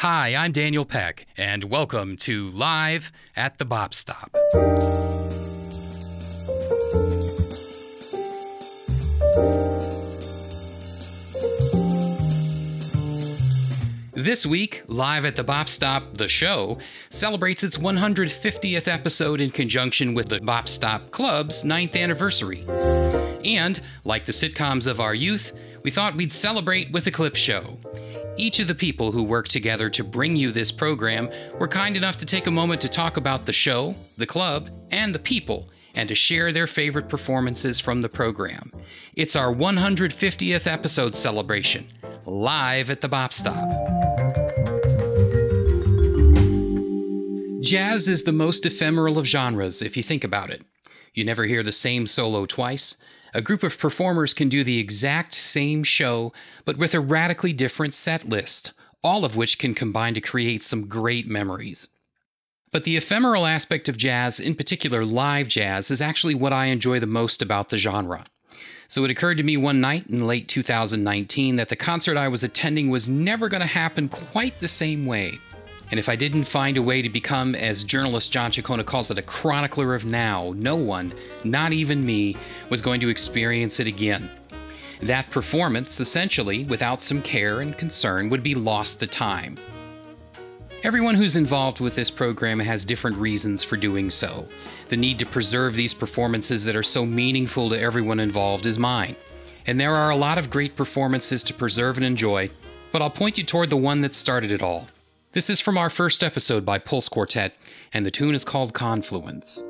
Hi, I'm Daniel Peck, and welcome to Live at the Bop Stop. This week, Live at the Bop Stop, the show, celebrates its 150th episode in conjunction with the Bop Stop Club's 9th anniversary. And, like the sitcoms of our youth, we thought we'd celebrate with a clip show. Each of the people who worked together to bring you this program were kind enough to take a moment to talk about the show, the club, and the people, and to share their favorite performances from the program. It's our 150th episode celebration, live at the Bop Stop. Jazz is the most ephemeral of genres if you think about it. You never hear the same solo twice. A group of performers can do the exact same show, but with a radically different set list, all of which can combine to create some great memories. But the ephemeral aspect of jazz, in particular live jazz, is actually what I enjoy the most about the genre. So it occurred to me one night in late 2019 that the concert I was attending was never going to happen quite the same way. And if I didn't find a way to become, as journalist John Ciccone calls it, a chronicler of now, no one, not even me, was going to experience it again. That performance, essentially, without some care and concern, would be lost to time. Everyone who's involved with this program has different reasons for doing so. The need to preserve these performances that are so meaningful to everyone involved is mine. And there are a lot of great performances to preserve and enjoy, but I'll point you toward the one that started it all. This is from our first episode by Pulse Quartet, and the tune is called Confluence.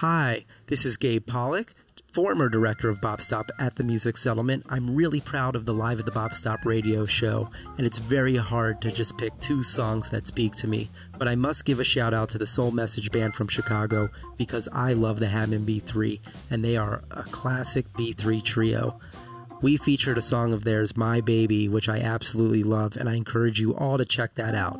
Hi, this is Gabe Pollock, former director of Bop Stop at the Music Settlement. I'm really proud of the Live at the Bop Stop radio show, and it's very hard to just pick two songs that speak to me. But I must give a shout out to the Soul Message Band from Chicago because I love the Hammond B3, and they are a classic B3 trio. We featured a song of theirs, My Baby, which I absolutely love, and I encourage you all to check that out.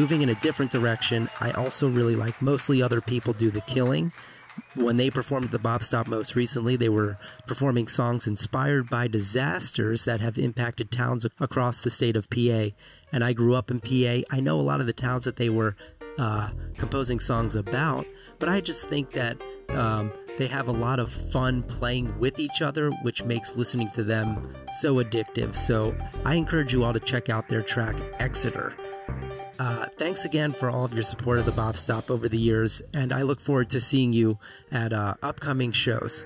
Moving in a different direction. I also really like Mostly Other People Do the Killing. When they performed at the Bop Stop most recently, they were performing songs inspired by disasters that have impacted towns across the state of PA. And I grew up in PA. I know a lot of the towns that they were uh, composing songs about, but I just think that um, they have a lot of fun playing with each other, which makes listening to them so addictive. So I encourage you all to check out their track Exeter. Uh, thanks again for all of your support of the Bop Stop over the years, and I look forward to seeing you at uh, upcoming shows.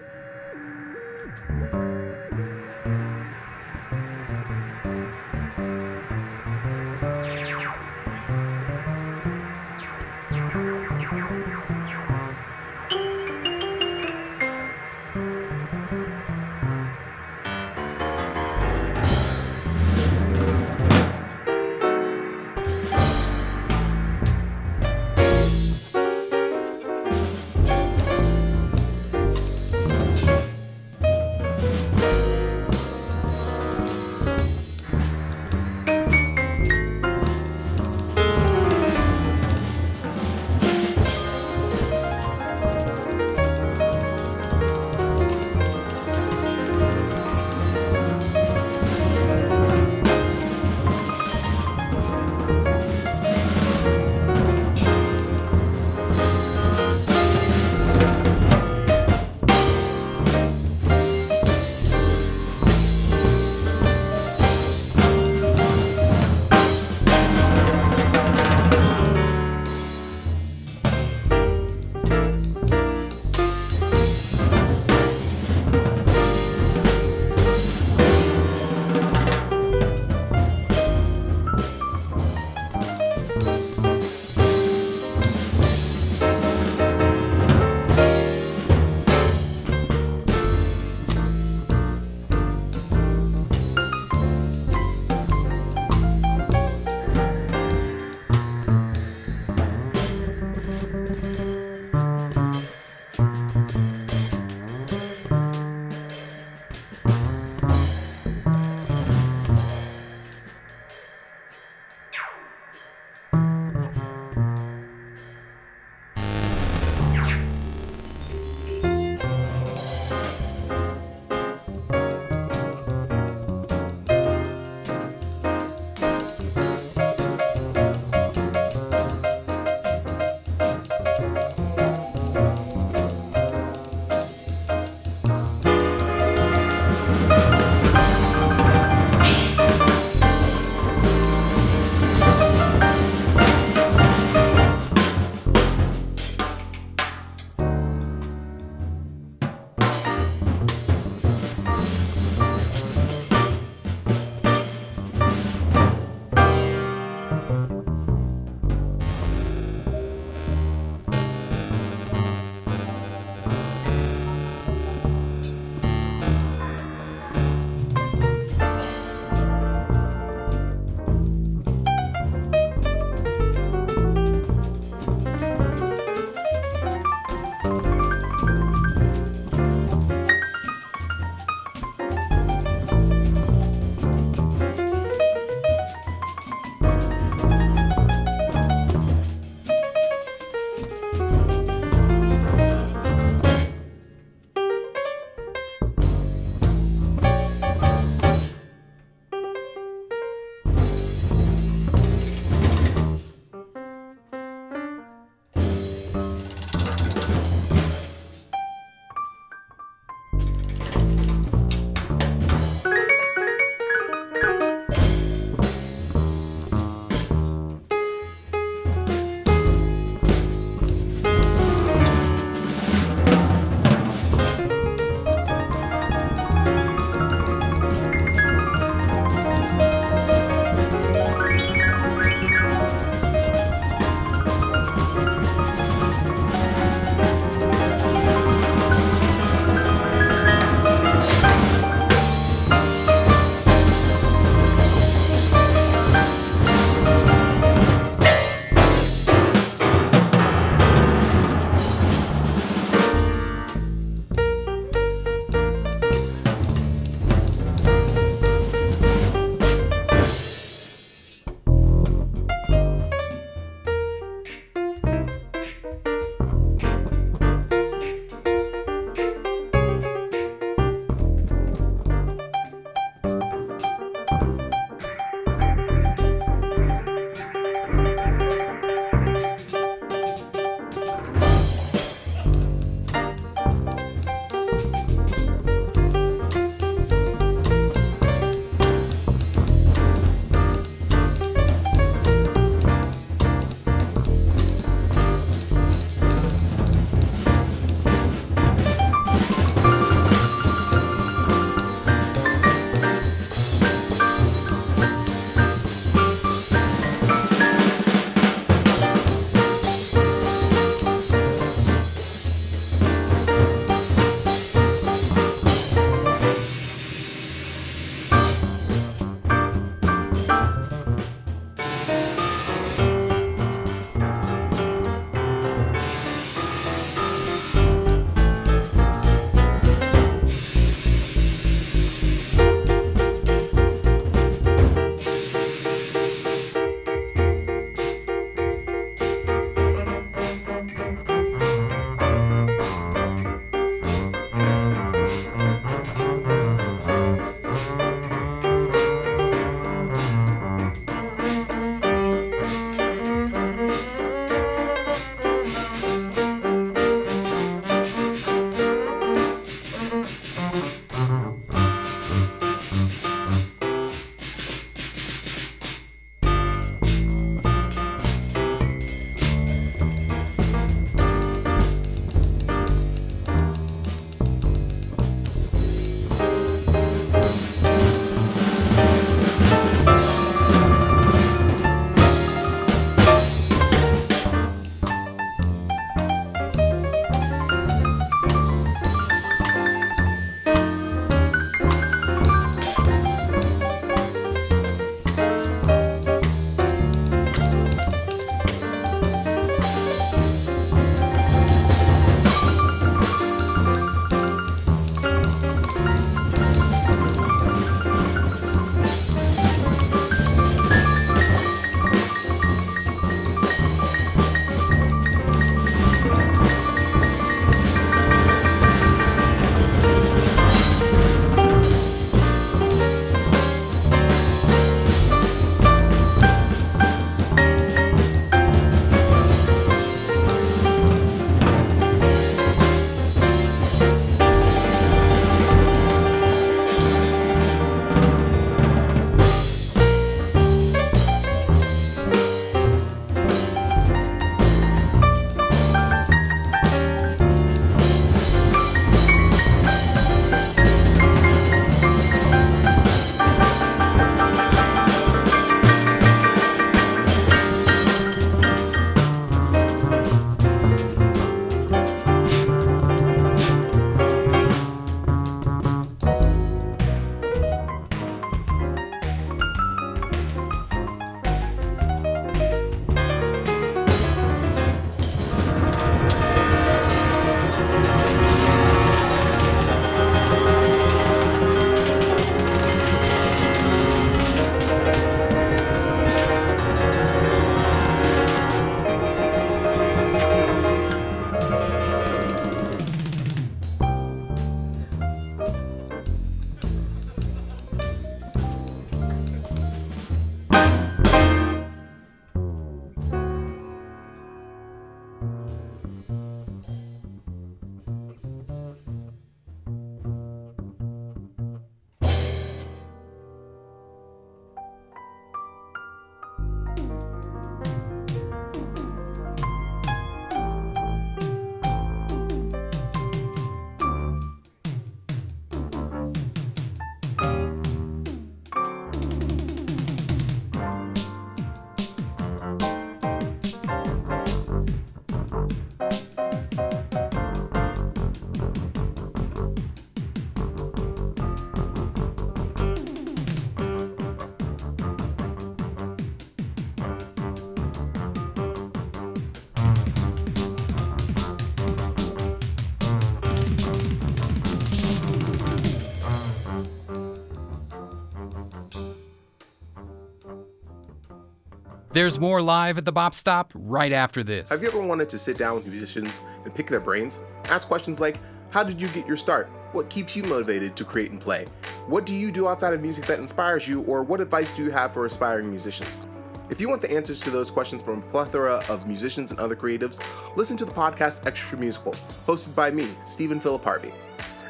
There's more live at the Bop Stop right after this. Have you ever wanted to sit down with musicians and pick their brains? Ask questions like How did you get your start? What keeps you motivated to create and play? What do you do outside of music that inspires you? Or what advice do you have for aspiring musicians? If you want the answers to those questions from a plethora of musicians and other creatives, listen to the podcast Extra Musical, hosted by me, Stephen Philip Harvey.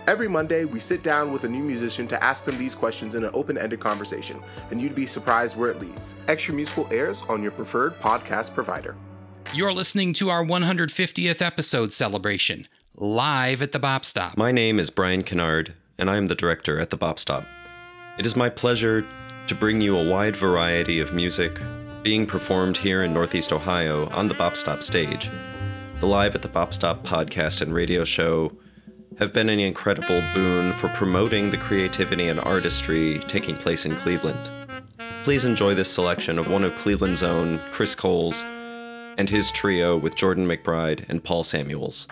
Every Monday, we sit down with a new musician to ask them these questions in an open ended conversation, and you'd be surprised where it leads. Extra Musical airs on your preferred podcast provider. You're listening to our 150th episode celebration, live at the Bop Stop. My name is Bryan Kennard, and I am the director at the Bop Stop. It is my pleasure to bring you a wide variety of music being performed here in Northeast Ohio on the Bop Stop stage. The Live at the Bop Stop podcast and radio show have been an incredible boon for promoting the creativity and artistry taking place in Cleveland. Please enjoy this selection of one of Cleveland's own, Chris Coles, and his trio with Jordan McBride and Paul Samuels.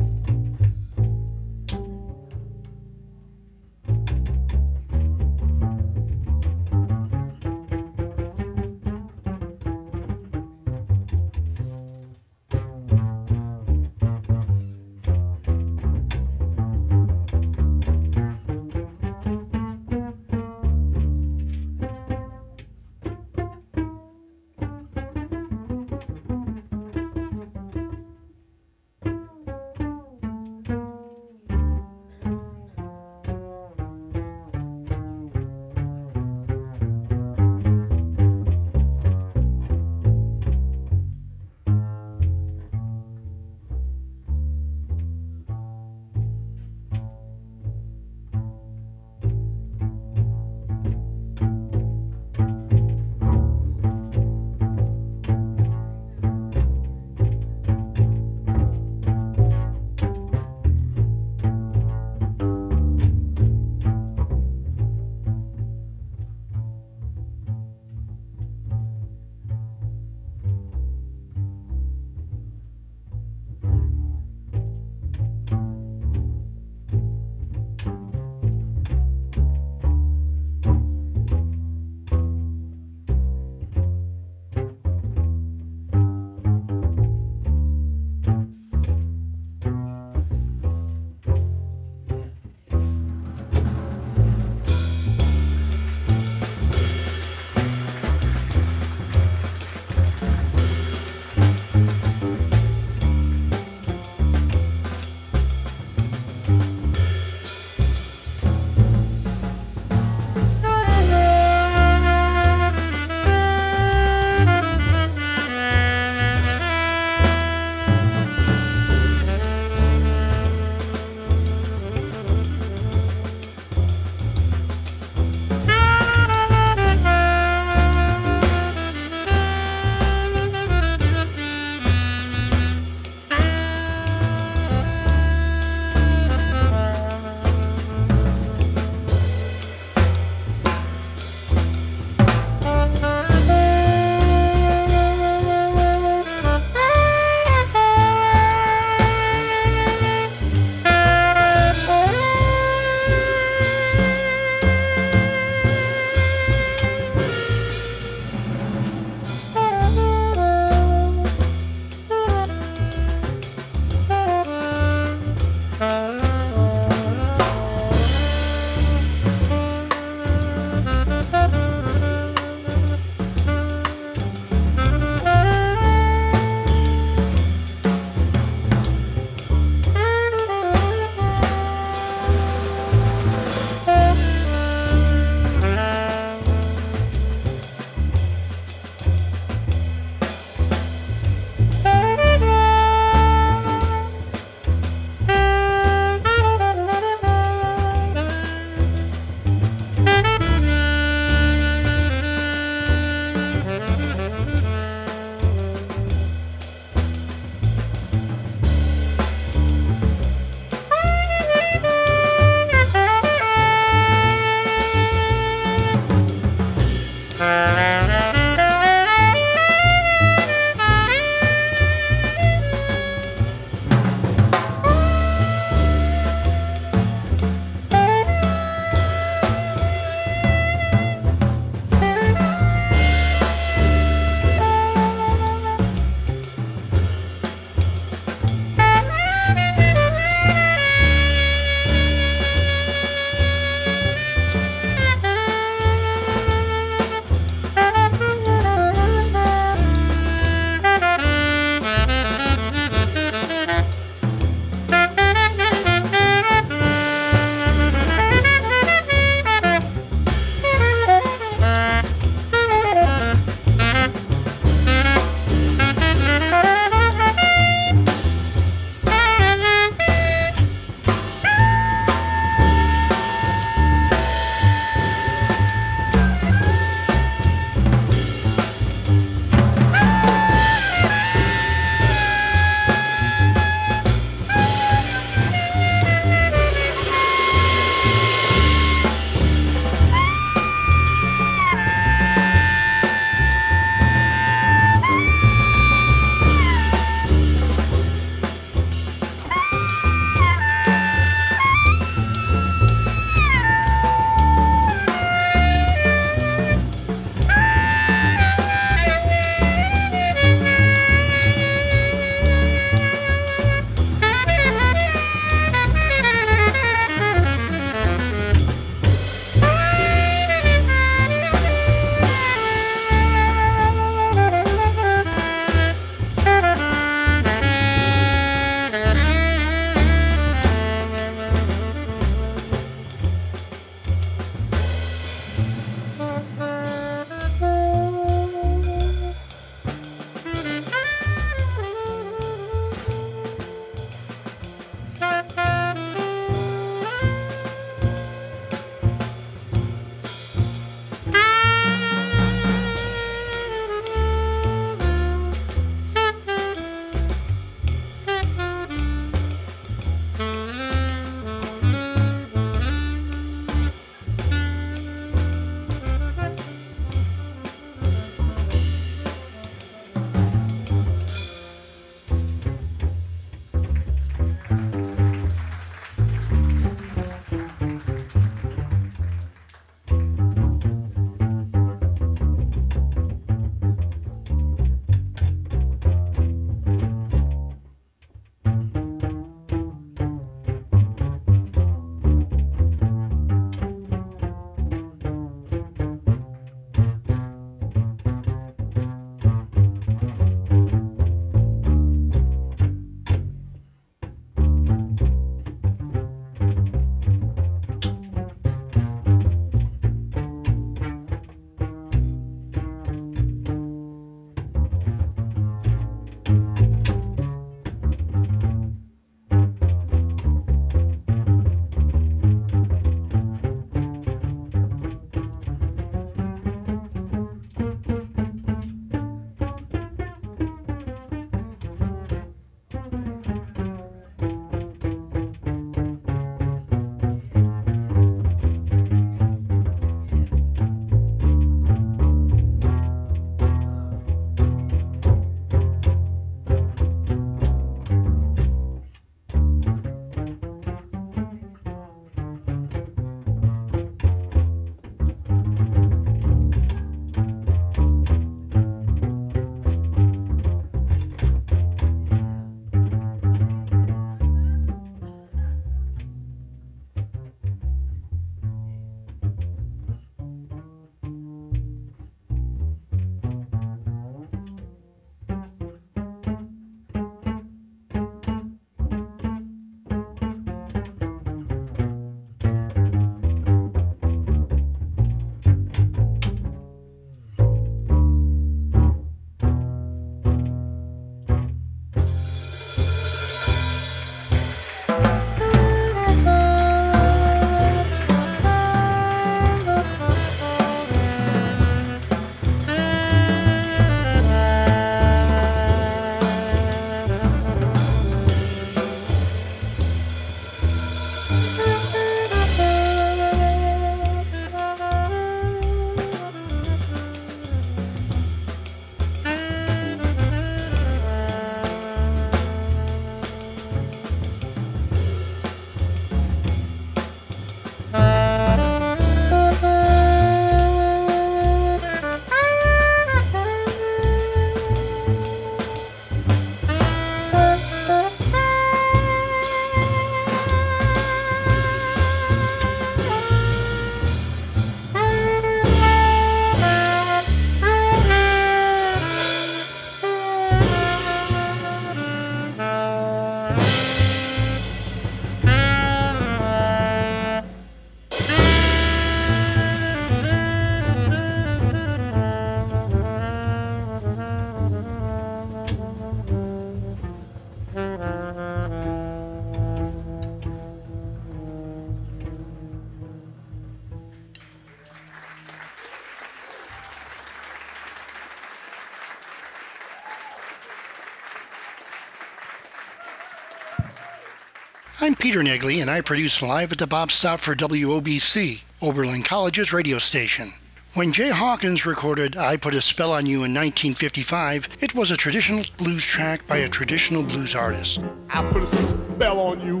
I'm Peter Negley, and I produce Live at the Bop Stop for WOBC, Oberlin College's radio station. When Jay Hawkins recorded I Put a Spell on You in 1955, it was a traditional blues track by a traditional blues artist. I put a spell on you.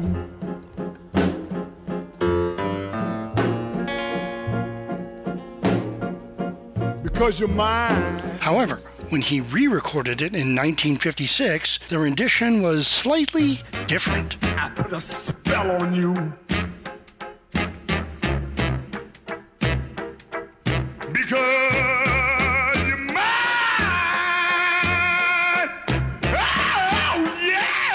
Because you're mine. However, when he re recorded it in 1956, the rendition was slightly different. I put a spell on you. Because you're mine. Oh, yeah.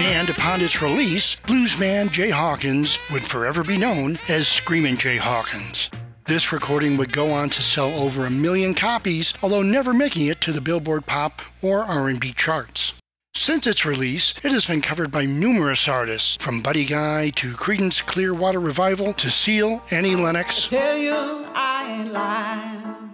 And upon its release, bluesman Jay Hawkins would forever be known as Screamin' Jay Hawkins. This recording would go on to sell over a million copies, although never making it to the Billboard Pop or R&B charts. Since its release, it has been covered by numerous artists, from Buddy Guy to Creedence Clearwater Revival to Seal, Annie Lennox, Tell you I ain't lying.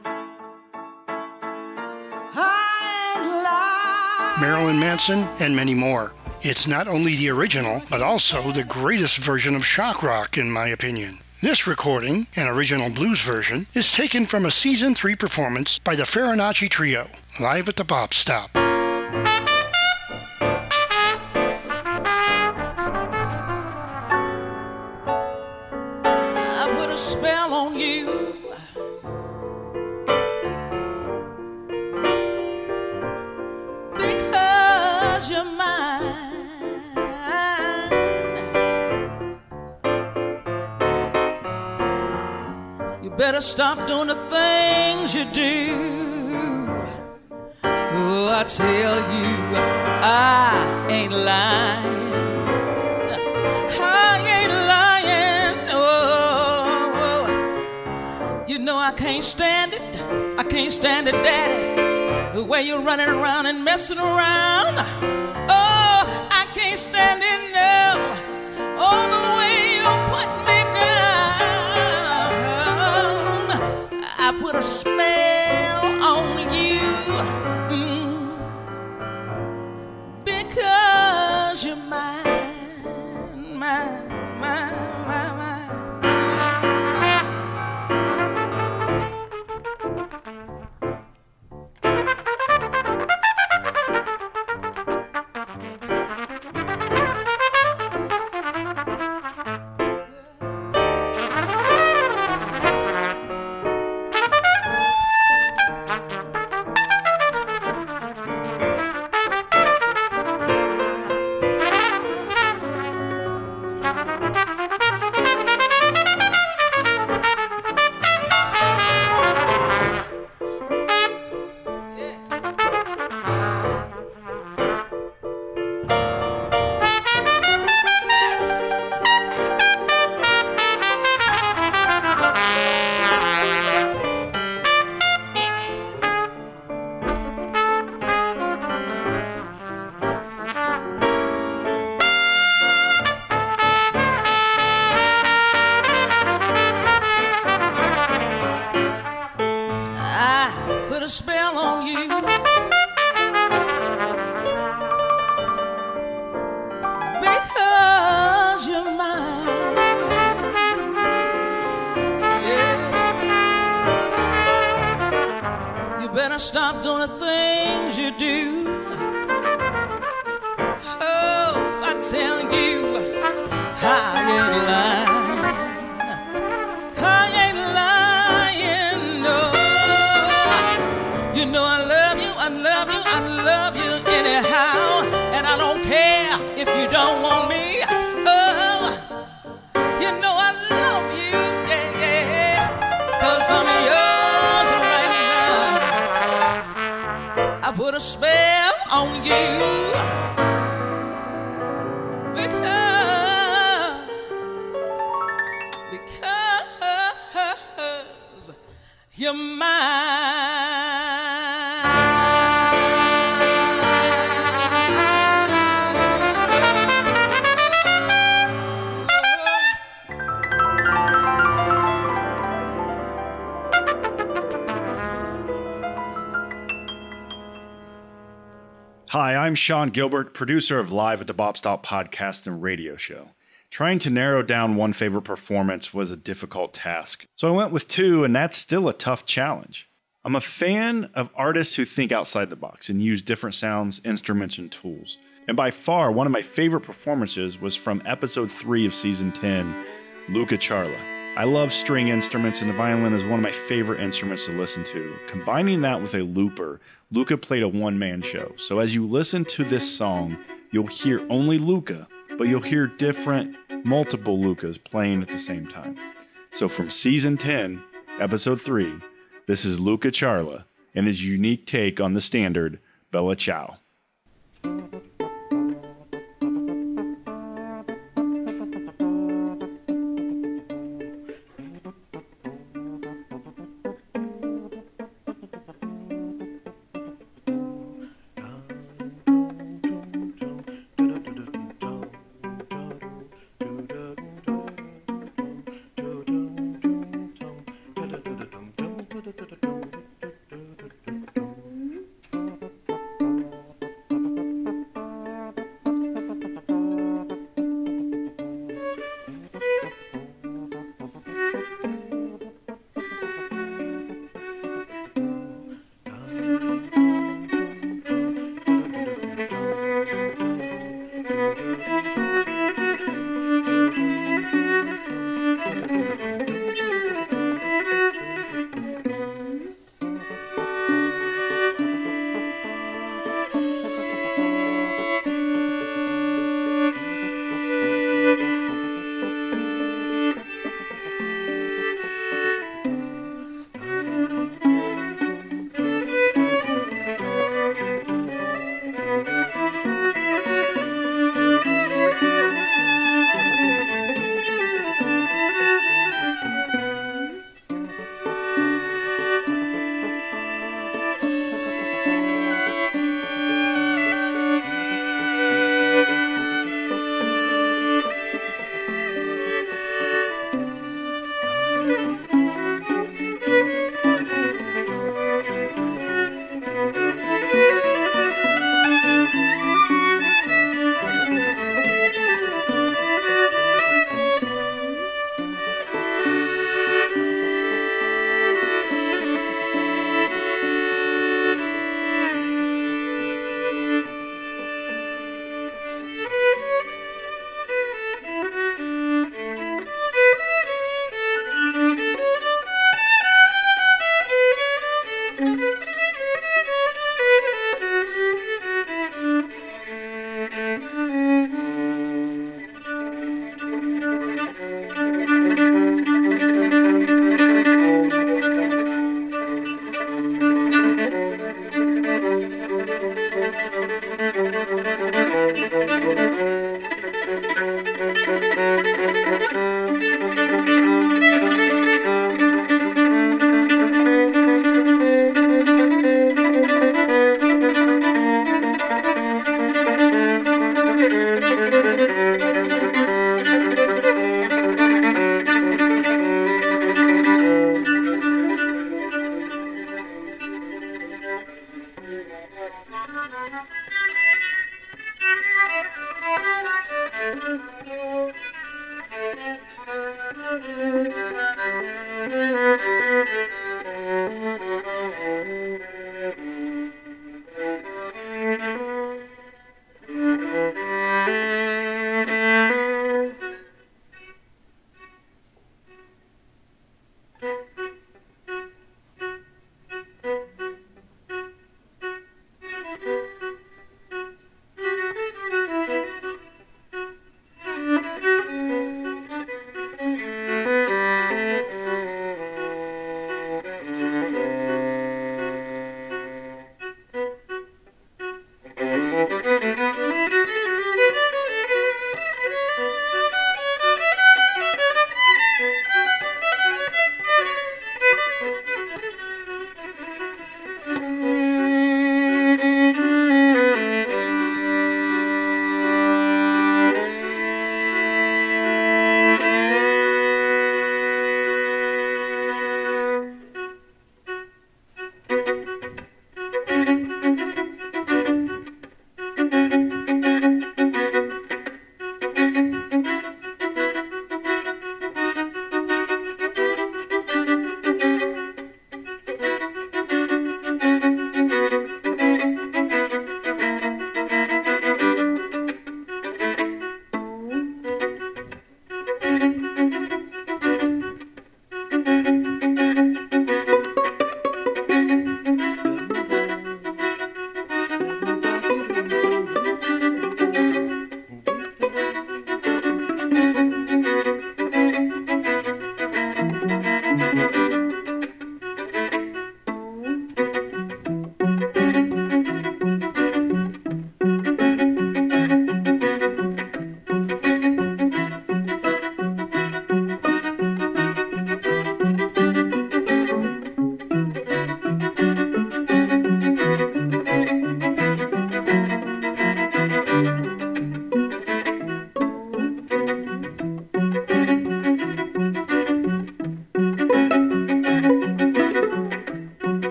I ain't lying. Marilyn Manson, and many more. It's not only the original, but also the greatest version of shock rock, in my opinion. This recording, an original blues version, is taken from a season 3 performance by the Faranucci Trio, live at the Bop Stop. Spell better stop doing the things you do. Oh, I tell you, I ain't lying. I ain't lying. Oh, you know I can't stand it. I can't stand it, Daddy. The way you're running around and messing around. Oh, I can't stand it no. Oh, the way you put me a spell on you. Sean Gilbert, producer of Live at the Bop Stop podcast and radio show. Trying to narrow down one favorite performance was a difficult task, so I went with two, and that's still a tough challenge. I'm a fan of artists who think outside the box and use different sounds, instruments, and tools. And by far, one of my favorite performances was from episode 3 of season 10, Luca Ciarla. I love string instruments, and the violin is one of my favorite instruments to listen to. Combining that with a looper, Luca played a one man show. So as you listen to this song, you'll hear only Luca, but you'll hear different, multiple Lucas playing at the same time. So from season 10, episode 3, this is Luca Ciarla and his unique take on the standard Bella Ciao.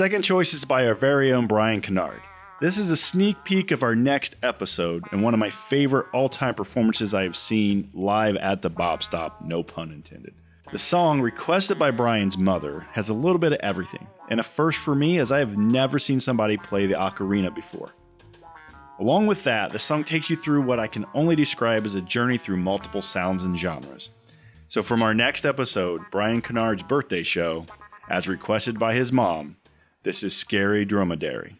Second choice is by our very own Bryan Kennard. This is a sneak peek of our next episode and one of my favorite all time performances I have seen live at the Bop Stop, no pun intended. The song, requested by Bryan's mother, has a little bit of everything, and a first for me as I have never seen somebody play the ocarina before. Along with that, the song takes you through what I can only describe as a journey through multiple sounds and genres. So, from our next episode, Bryan Kennard's birthday show, as requested by his mom, this is Scary Dromedary.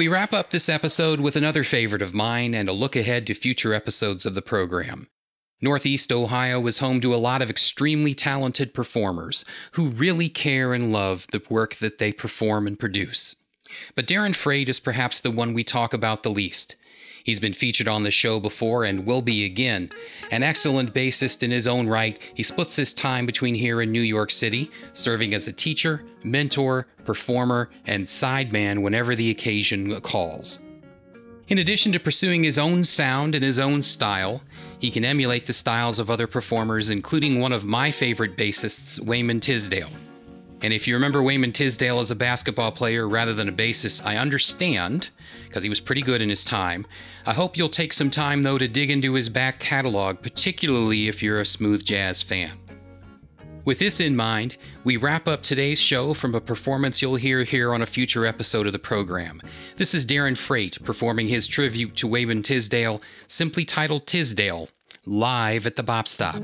We wrap up this episode with another favorite of mine and a look ahead to future episodes of the program. Northeast Ohio is home to a lot of extremely talented performers who really care and love the work that they perform and produce. But Darren Frate is perhaps the one we talk about the least. He's been featured on the show before and will be again. An excellent bassist in his own right, he splits his time between here and New York City, serving as a teacher, mentor, performer, and sideman whenever the occasion calls. In addition to pursuing his own sound and his own style, he can emulate the styles of other performers, including one of my favorite bassists, Wayman Tisdale. And if you remember Wayman Tisdale as a basketball player rather than a bassist, I understand, because he was pretty good in his time. I hope you'll take some time, though, to dig into his back catalog, particularly if you're a smooth jazz fan. With this in mind, we wrap up today's show from a performance you'll hear here on a future episode of the program. This is Darren Frate performing his tribute to Wayman Tisdale, simply titled Tisdale, live at the Bop Stop.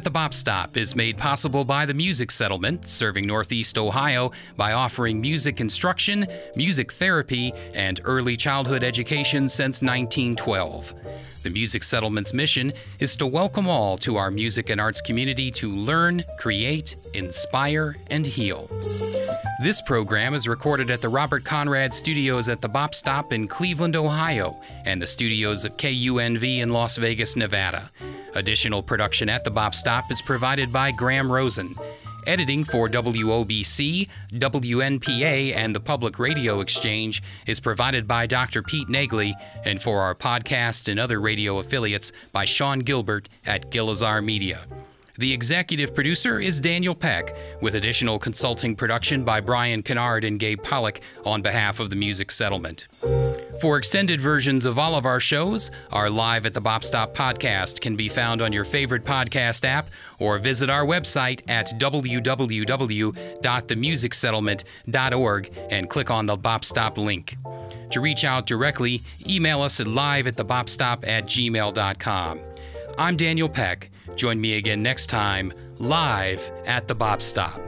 At the Bop Stop is made possible by the Music Settlement, serving Northeast Ohio by offering music instruction, music therapy, and early childhood education since 1912. The Music Settlement's mission is to welcome all to our music and arts community to learn, create, inspire, and heal. This program is recorded at the Robert Conrad Studios at the Bop Stop in Cleveland, Ohio, and the studios of KUNV in Las Vegas, Nevada. Additional production at the Bop Stop is provided by Graham Rosen. Editing for WOBC, WNPA, and the Public Radio Exchange is provided by Dr. Pete Nagley, and for our podcast and other radio affiliates by Sean Gilbert at Gilazar Media. The executive producer is Daniel Peck, with additional consulting production by Bryan Kennard and Gabe Pollock on behalf of the Music Settlement. For extended versions of all of our shows, our Live at the Bop Stop podcast can be found on your favorite podcast app or visit our website at www.themusicsettlement.org and click on the Bop Stop link. To reach out directly, email us at live at thebopstop at gmail.com. I'm Daniel Peck. Join me again next time, live at the Bop Stop.